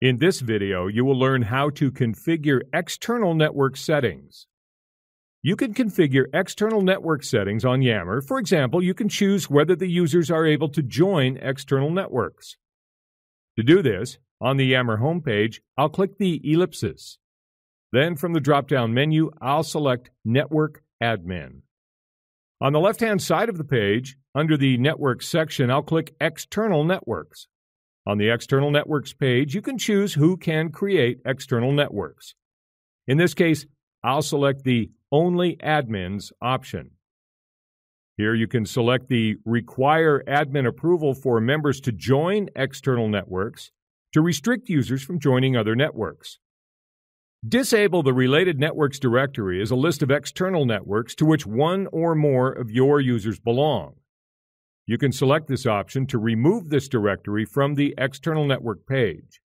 In this video, you will learn how to configure external network settings. You can configure external network settings on Yammer. For example, you can choose whether the users are able to join external networks. To do this, on the Yammer homepage, I'll click the ellipsis. Then from the drop-down menu, I'll select Network Admin. On the left-hand side of the page, under the Network section, I'll click External Networks. On the External Networks page, you can choose who can create external networks. In this case, I'll select the Only Admins option. Here you can select the Require Admin Approval for members to join external networks to restrict users from joining other networks. Disable the Related Networks directory is a list of external networks to which one or more of your users belong. You can select this option to remove this directory from the external network page.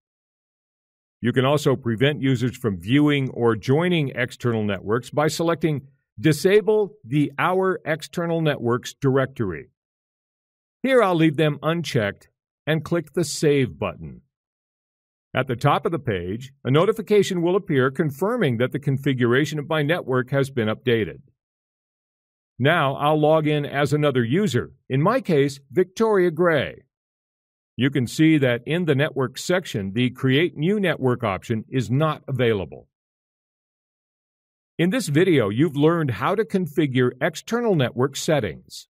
You can also prevent users from viewing or joining external networks by selecting Disable the Our External Networks directory. Here I'll leave them unchecked and click the Save button. At the top of the page, a notification will appear confirming that the configuration of my network has been updated. Now I'll log in as another user, in my case, Victoria Gray. You can see that in the Network section, the Create New Network option is not available. In this video, you've learned how to configure external network settings.